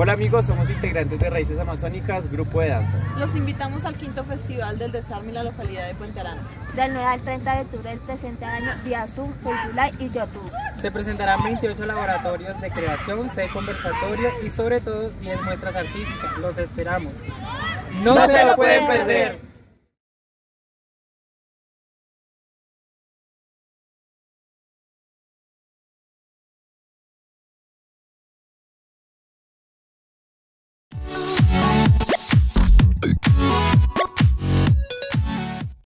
Hola amigos, somos integrantes de Raíces Amazónicas, grupo de danza. Los invitamos al quinto festival del desarme en la localidad de Puente Arana. Del 9 al 30 de octubre del presente año vía Zoom, Facebook y YouTube. Se presentarán 28 laboratorios de creación, 6 conversatorios y sobre todo 10 muestras artísticas. Los esperamos. ¡No, se lo pueden perder!